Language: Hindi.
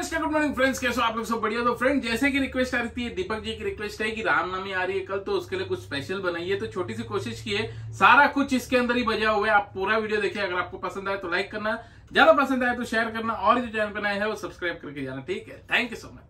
नमस्कार गुड मॉर्निंग फ्रेंड्स कैसे हो आप लोग सब बढ़िया? तो फ्रेंड जैसे कि रिक्वेस्ट आ रही है दीपक जी की रिक्वेस्ट है कि रामनवमी आ रही है कल तो उसके लिए कुछ स्पेशल बनाइए। तो छोटी सी कोशिश की है, सारा कुछ इसके अंदर ही बजा हुआ है। आप पूरा वीडियो देखिए, अगर आपको पसंद आए तो लाइक करना, ज़्यादा पसंद आए तो शेयर करना, और जो चैनल बनाए है वो सब्सक्राइब करके जाना, ठीक है? Thank you so much